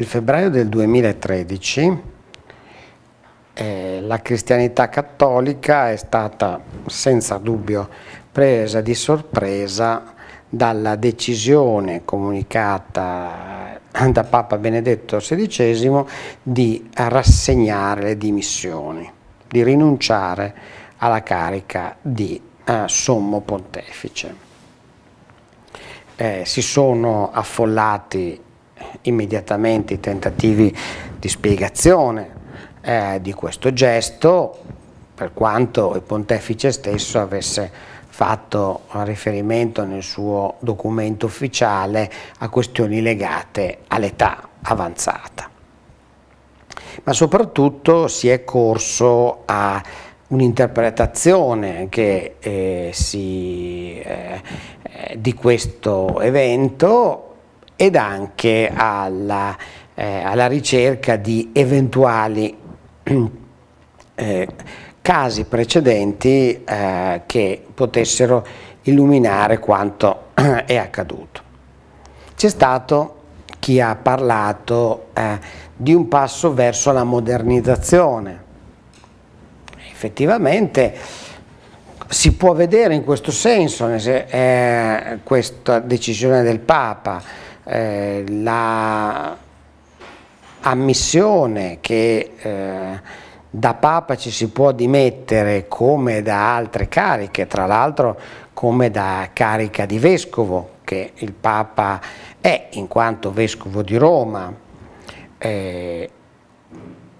Nel febbraio del 2013 eh, la cristianità cattolica è stata senza dubbio presa di sorpresa dalla decisione comunicata da Papa Benedetto XVI di rassegnare le dimissioni, di rinunciare alla carica di eh, sommo pontefice. Eh, si sono affollati immediatamente i tentativi di spiegazione eh, di questo gesto, per quanto il pontefice stesso avesse fatto riferimento nel suo documento ufficiale a questioni legate all'età avanzata. Ma soprattutto si è corso a un'interpretazione che eh, si, eh, eh di questo evento ed anche alla, eh, alla ricerca di eventuali eh, casi precedenti eh, che potessero illuminare quanto è accaduto. C'è stato chi ha parlato eh, di un passo verso la modernizzazione. Effettivamente si può vedere in questo senso eh, questa decisione del Papa, eh, la ammissione che eh, da Papa ci si può dimettere come da altre cariche, tra l'altro come da carica di Vescovo, che il Papa è in quanto Vescovo di Roma, eh,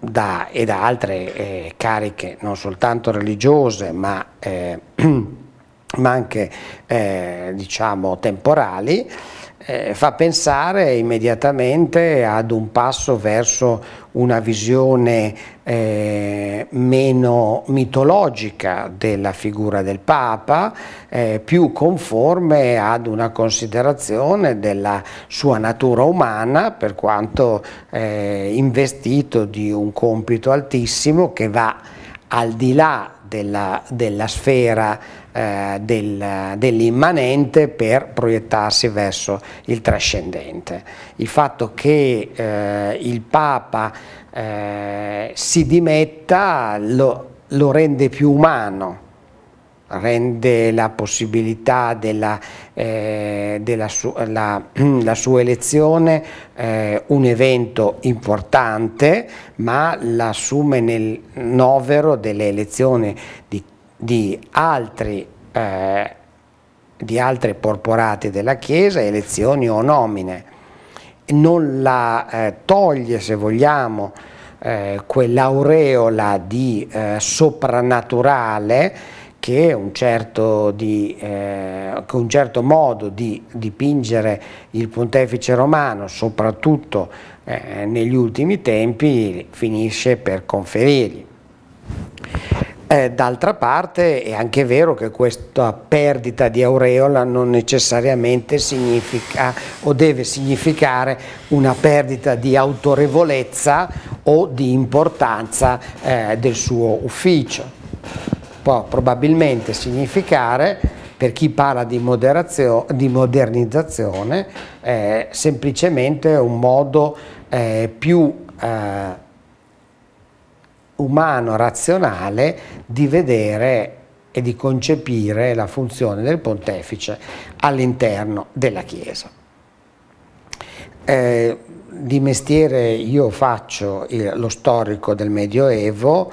da, e da altre eh, cariche non soltanto religiose ma, eh, ma anche eh, diciamo temporali, eh, fa pensare immediatamente ad un passo verso una visione eh, meno mitologica della figura del Papa, eh, più conforme ad una considerazione della sua natura umana, per quanto eh, investito di un compito altissimo che va al di là della, della sfera eh, del, dell'immanente per proiettarsi verso il trascendente. Il fatto che eh, il Papa eh, si dimetta lo, lo rende più umano, rende la possibilità della, eh, della su, la, la, sua elezione eh, un evento importante, ma l'assume nel novero delle elezioni di, di, altri, eh, di altre porporate della Chiesa, elezioni o nomine. Non la eh, toglie, se vogliamo, eh, quell'aureola di eh, soprannaturale che un certo, di, eh, un certo modo di dipingere il pontefice romano, soprattutto eh, negli ultimi tempi, finisce per conferirgli. Eh, D'altra parte è anche vero che questa perdita di aureola non necessariamente significa o deve significare una perdita di autorevolezza o di importanza eh, del suo ufficio può probabilmente significare per chi parla di, di modernizzazione eh, semplicemente un modo eh, più eh, umano, razionale di vedere e di concepire la funzione del pontefice all'interno della Chiesa. Eh, di mestiere io faccio il, lo storico del Medioevo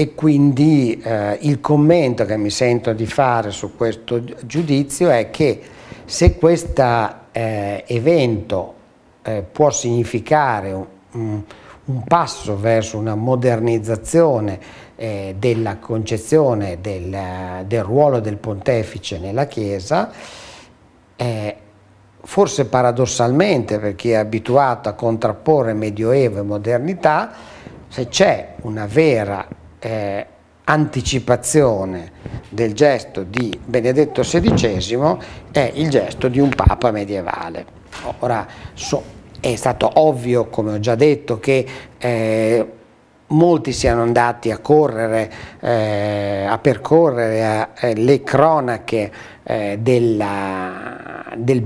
e quindi eh, il commento che mi sento di fare su questo giudizio è che se questo eh, evento eh, può significare un, un, passo verso una modernizzazione eh, della concezione del, del, ruolo del pontefice nella Chiesa, eh, forse paradossalmente per chi è abituato a contrapporre medioevo e modernità, se c'è una vera eh, anticipazione del gesto di Benedetto XVI è il gesto di un Papa medievale. Ora so, è stato ovvio, come ho già detto, che eh, molti siano andati a correre, eh, a percorrere eh, le cronache eh, della, del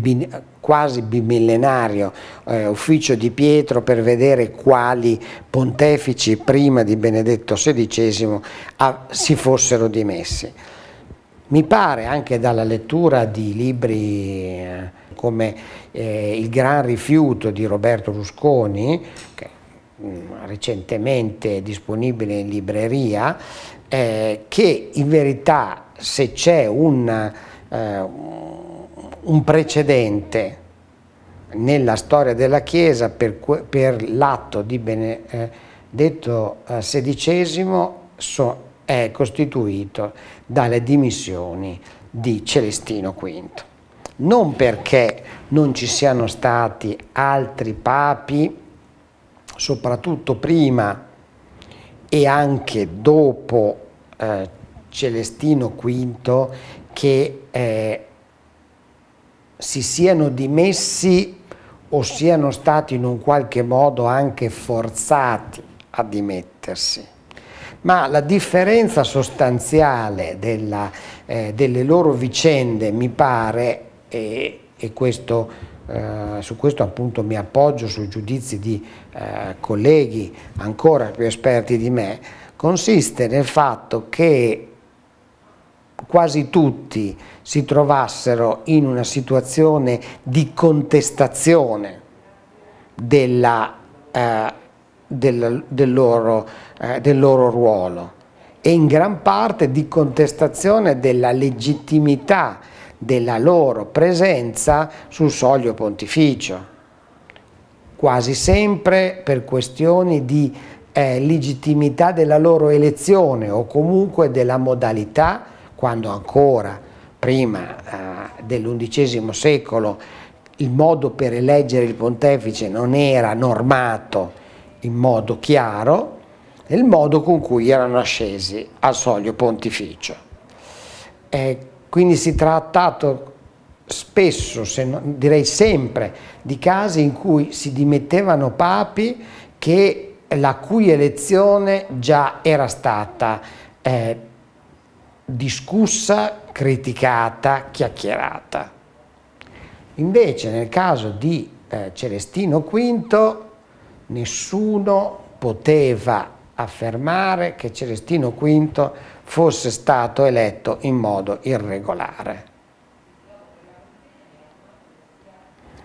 quasi bimillenario eh, ufficio di Pietro per vedere quali pontefici prima di Benedetto XVI a, si fossero dimessi. Mi pare anche dalla lettura di libri eh, come eh, Il gran rifiuto di Roberto Rusconi, che mm, recentemente disponibile in libreria, eh, che in verità se c'è un, eh, un, precedente nella storia della Chiesa per, per l'atto di Benedetto XVI so, è costituito dalle dimissioni di Celestino V. Non perché non ci siano stati altri papi, soprattutto prima e anche dopo eh, Celestino V, che eh, si siano dimessi o siano stati in un qualche modo anche forzati a dimettersi. Ma la differenza sostanziale della, eh, delle loro vicende mi pare, e, e questo, eh, su questo appunto mi appoggio sui giudizi di eh, colleghi ancora più esperti di me, consiste nel fatto che quasi tutti si trovassero in una situazione di contestazione della eh, del, del, loro, eh, del loro ruolo e in gran parte di contestazione della legittimità della loro presenza sul soglio pontificio, quasi sempre per questioni di eh, legittimità della loro elezione o comunque della modalità, quando ancora prima eh, dell'undicesimo secolo il modo per eleggere il pontefice non era normato in modo chiaro il modo con cui erano ascesi al soglio pontificio. Eh, quindi si è trattato spesso, non, direi sempre, di casi in cui si dimettevano papi che la cui elezione già era stata eh, discussa, criticata, chiacchierata. Invece nel caso di eh, Celestino V nessuno poteva affermare che Celestino V fosse stato eletto in modo irregolare.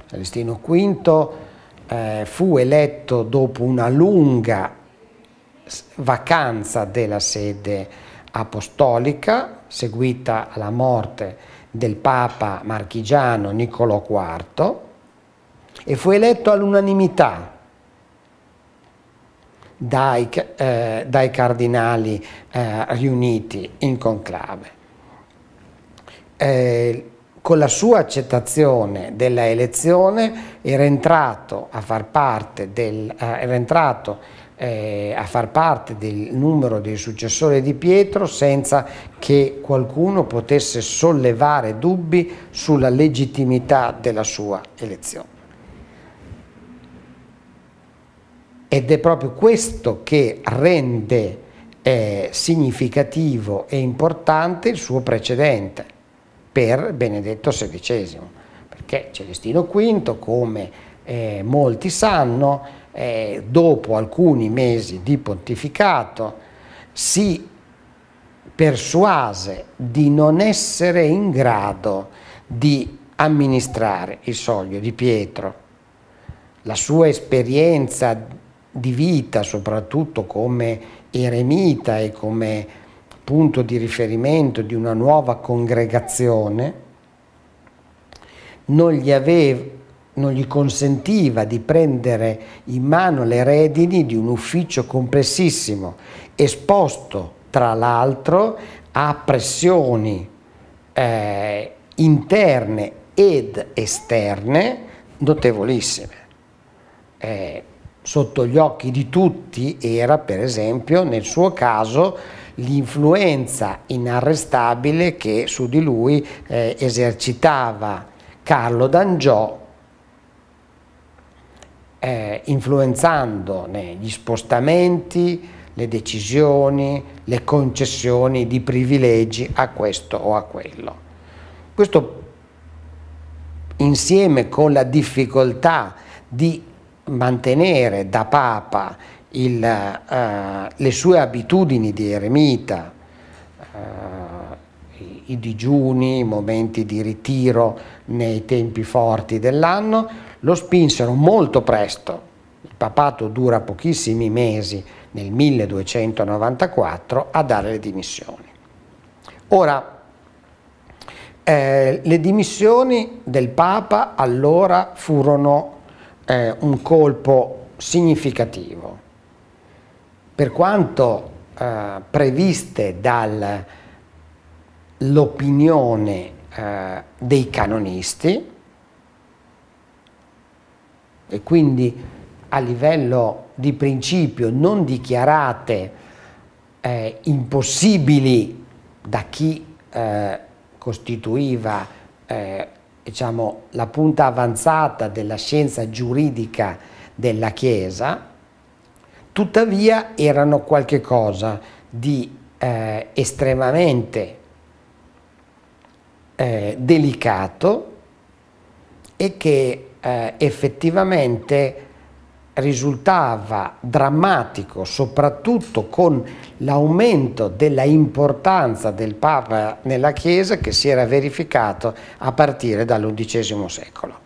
Celestino V eh, fu eletto dopo una lunga vacanza della sede apostolica, seguita alla morte del Papa marchigiano Niccolò IV, e fu eletto all'unanimità dai, eh, dai cardinali eh, riuniti in conclave. Eh, con la sua accettazione della elezione era entrato a far parte del, eh, era entrato, eh, a far parte del numero dei successori di Pietro senza che qualcuno potesse sollevare dubbi sulla legittimità della sua elezione. Ed è proprio questo che rende eh, significativo e importante il suo precedente per Benedetto XVI, perché Celestino V, come eh, molti sanno, eh, dopo alcuni mesi di pontificato si persuase di non essere in grado di amministrare il soglio di Pietro. La sua esperienza di vita, soprattutto come eremita e come punto di riferimento di una nuova congregazione, non gli, aveva, non gli consentiva di prendere in mano le redini di un ufficio complessissimo, esposto tra l'altro a pressioni eh, interne ed esterne notevolissime. Eh, sotto gli occhi di tutti era per esempio nel suo caso l'influenza inarrestabile che su di lui eh, esercitava Carlo d'Angiò eh, influenzando gli spostamenti, le decisioni, le concessioni di privilegi a questo o a quello. Questo insieme con la difficoltà di mantenere da Papa il, uh, le sue abitudini di eremita, uh, i, i digiuni, i momenti di ritiro nei tempi forti dell'anno, lo spinsero molto presto. Il papato dura pochissimi mesi, nel 1294, a dare le dimissioni. Ora, eh, le dimissioni del Papa allora furono eh, un colpo significativo, per quanto eh, previste dall'opinione eh, dei canonisti e quindi a livello di principio non dichiarate eh, impossibili da chi eh, costituiva eh, diciamo, la punta avanzata della scienza giuridica della Chiesa, tuttavia erano qualche cosa di eh, estremamente eh, delicato e che eh, effettivamente risultava drammatico soprattutto con l'aumento della importanza del Papa nella Chiesa che si era verificato a partire dall'undicesimo secolo.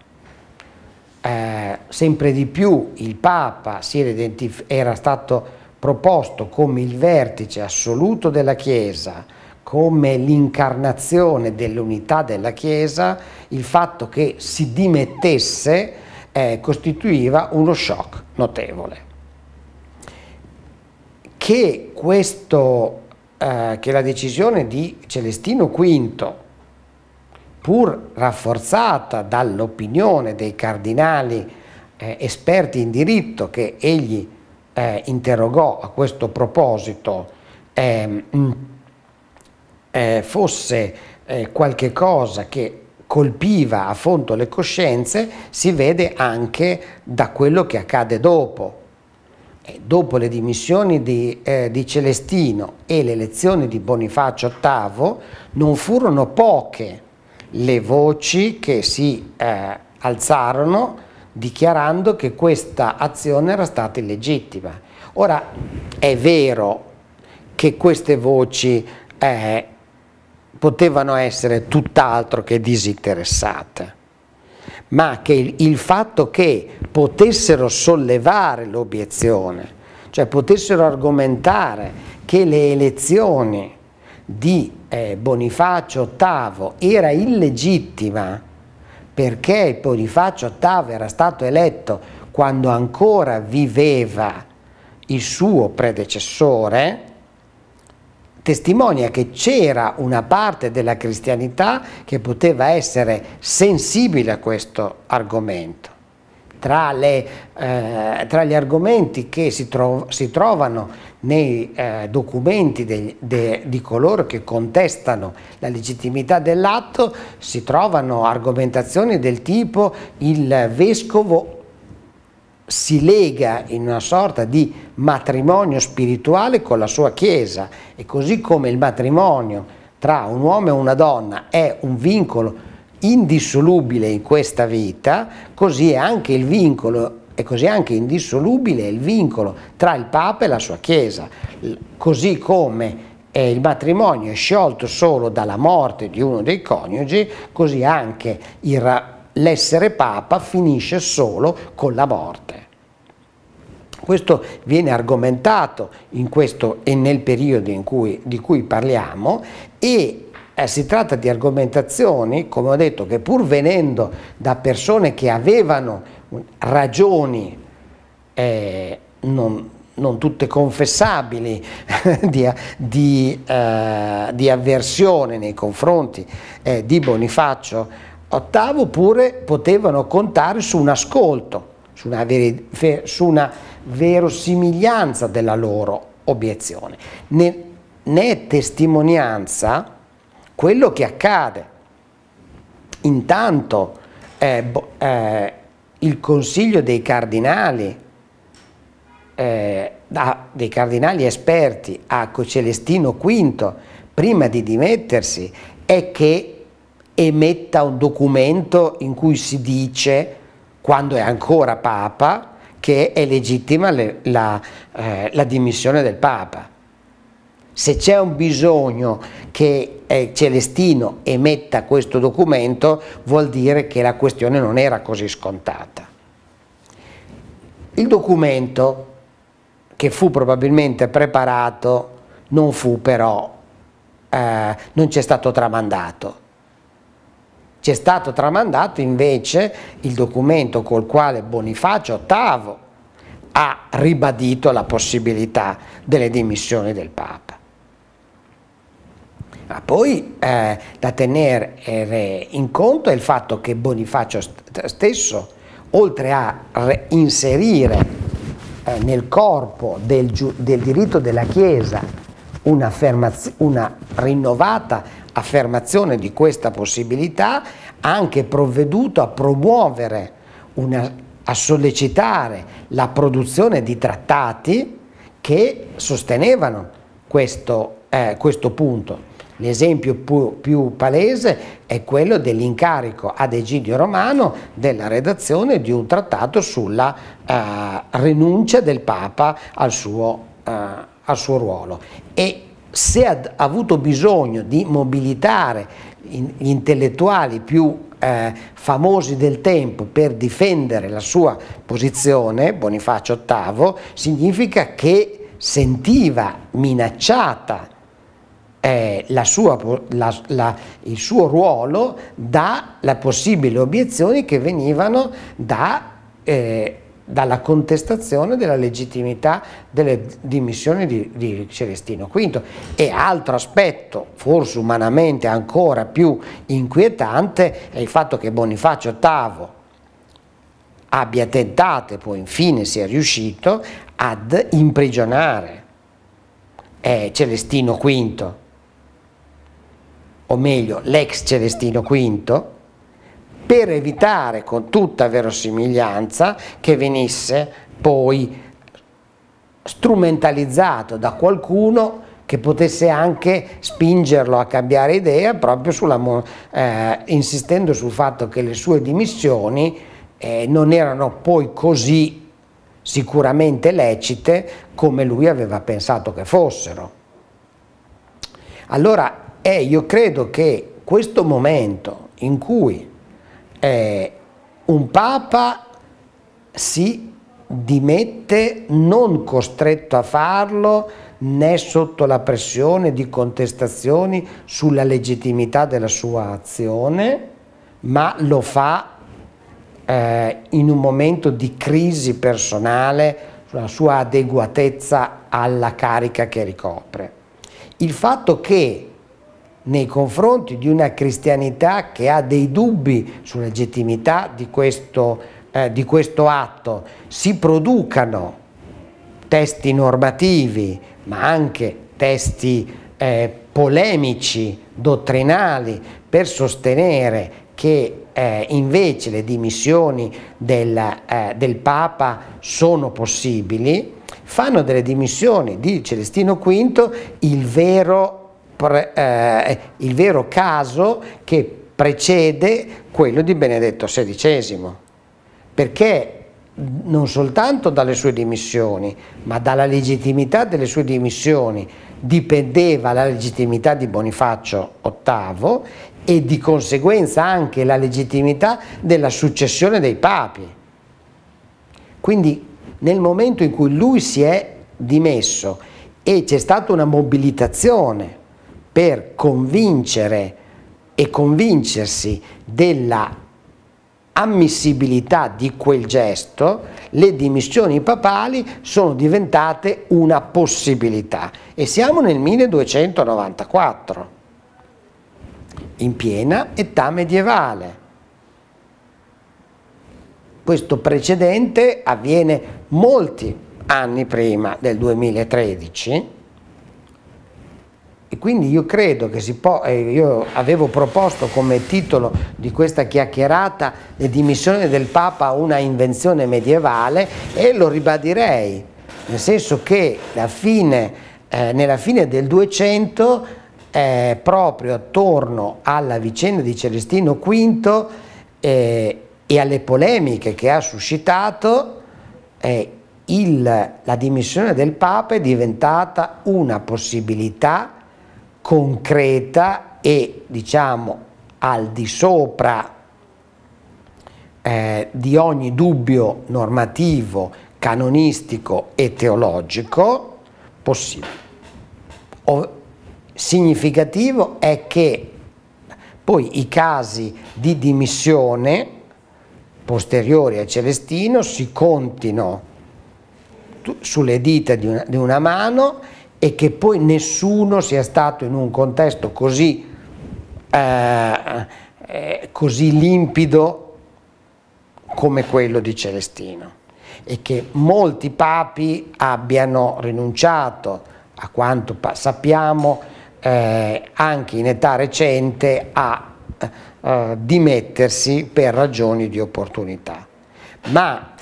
Eh, sempre di più il Papa era, era stato proposto come il vertice assoluto della Chiesa, come l'incarnazione dell'unità della Chiesa, il fatto che si dimettesse eh, costituiva uno shock notevole. Che, questo, eh, che la decisione di Celestino V, pur rafforzata dall'opinione dei cardinali eh, esperti in diritto che egli eh, interrogò a questo proposito, ehm, eh, fosse eh, qualche cosa che colpiva a fondo le coscienze si vede anche da quello che accade dopo. E dopo le dimissioni di, eh, di Celestino e le elezioni di Bonifacio VIII non furono poche le voci che si eh, alzarono dichiarando che questa azione era stata illegittima. Ora è vero che queste voci eh, potevano essere tutt'altro che disinteressate, ma che il, il fatto che potessero sollevare l'obiezione, cioè potessero argomentare che le elezioni di eh, Bonifacio VIII era illegittima perché Bonifacio VIII era stato eletto quando ancora viveva il suo predecessore, testimonia che c'era una parte della cristianità che poteva essere sensibile a questo argomento. Tra, le, eh, tra gli argomenti che si, tro si trovano nei eh, documenti de de di coloro che contestano la legittimità dell'atto si trovano argomentazioni del tipo il vescovo si lega in una sorta di matrimonio spirituale con la sua Chiesa. E così come il matrimonio tra un uomo e una donna è un vincolo indissolubile in questa vita, così è anche il vincolo e così anche indissolubile il vincolo tra il Papa e la sua Chiesa, così come il matrimonio è sciolto solo dalla morte di uno dei coniugi, così anche l'essere Papa finisce solo con la morte. Questo viene argomentato in questo e nel periodo cui, di cui parliamo e eh, si tratta di argomentazioni, come ho detto, che pur venendo da persone che avevano ragioni eh, non, non, tutte confessabili di, di, eh, di, avversione nei confronti eh, di Bonifacio VIII, pure potevano contare su un ascolto, su una, su una verosimiglianza della loro obiezione, ne, ne è testimonianza quello che accade. Intanto eh, eh, il Consiglio dei Cardinali, eh, da, dei cardinali esperti a Celestino V, prima di dimettersi, è che emetta un documento in cui si dice, quando è ancora Papa, che è legittima le, la, eh, la dimissione del Papa. Se c'è un bisogno che eh, Celestino emetta questo documento, vuol dire che la questione non era così scontata. Il documento, che fu probabilmente preparato, non fu però, eh, non c'è stato tramandato. C'è stato tramandato invece il documento col quale Bonifacio VIII ha ribadito la possibilità delle dimissioni del Papa. Ma poi eh, da tenere in conto è il fatto che Bonifacio stesso, oltre a inserire eh, nel corpo del, del, diritto della Chiesa una, una rinnovata affermazione di questa possibilità, ha anche provveduto a promuovere, una, a sollecitare la produzione di trattati che sostenevano questo, eh, questo punto. L'esempio più, più, palese è quello dell'incarico ad Egidio Romano della redazione di un trattato sulla eh, rinuncia del Papa al suo, eh, al suo ruolo. E se ha avuto bisogno di mobilitare gli intellettuali più eh, famosi del tempo per difendere la sua posizione, Bonifacio VIII, significa che sentiva minacciata eh, la sua, la, la, il suo ruolo dalle possibili obiezioni che venivano da eh, dalla contestazione della legittimità delle dimissioni di, di, Celestino V. E altro aspetto, forse umanamente ancora più inquietante, è il fatto che Bonifacio VIII abbia tentato e poi infine sia riuscito ad imprigionare eh, Celestino V, o meglio l'ex Celestino V, per evitare con tutta verosimiglianza che venisse poi strumentalizzato da qualcuno che potesse anche spingerlo a cambiare idea proprio sulla, eh, insistendo sul fatto che le sue dimissioni eh, non erano poi così sicuramente lecite come lui aveva pensato che fossero. Allora eh, io credo che questo momento in cui eh, un Papa si dimette non costretto a farlo né sotto la pressione di contestazioni sulla legittimità della sua azione, ma lo fa eh, in un momento di crisi personale sulla sua adeguatezza alla carica che ricopre. Il fatto che nei confronti di una cristianità che ha dei dubbi sulla legittimità di questo, eh, di questo atto, si producano testi normativi, ma anche testi eh, polemici, dottrinali, per sostenere che eh, invece le dimissioni del, eh, del Papa sono possibili, fanno delle dimissioni di Celestino V il vero eh, il vero caso che precede quello di Benedetto XVI, perché non soltanto dalle sue dimissioni, ma dalla legittimità delle sue dimissioni dipendeva la legittimità di Bonifacio VIII e di conseguenza anche la legittimità della successione dei papi. Quindi nel momento in cui lui si è dimesso e c'è stata una mobilitazione per convincere e convincersi della ammissibilità di quel gesto, le dimissioni papali sono diventate una possibilità e siamo nel 1294, in piena età medievale. Questo precedente avviene molti anni prima del 2013 e quindi io credo che si può, eh, io avevo proposto come titolo di questa chiacchierata le dimissioni del Papa una invenzione medievale e lo ribadirei, nel senso che fine, eh, nella fine del 200 eh, proprio attorno alla vicenda di Celestino V eh, e alle polemiche che ha suscitato, eh, il, la dimissione del Papa è diventata una possibilità concreta e diciamo al di sopra eh, di ogni dubbio normativo, canonistico e teologico possibile. O, significativo è che poi i casi di dimissione posteriori a Celestino si contino sulle dita di una, di una mano e che poi nessuno sia stato in un contesto così, eh, eh, così limpido come quello di Celestino e che molti papi abbiano rinunciato, a quanto sappiamo, eh, anche in età recente a eh, dimettersi per ragioni di opportunità. Ma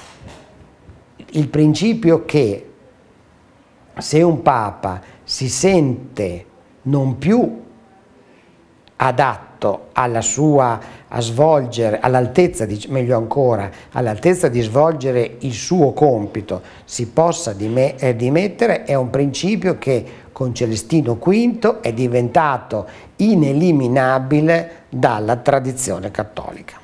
il principio che se un Papa si sente non più adatto alla sua a svolgere all'altezza di meglio ancora all'altezza di svolgere il suo compito si possa eh, dimettere è un principio che con Celestino V è diventato ineliminabile dalla tradizione cattolica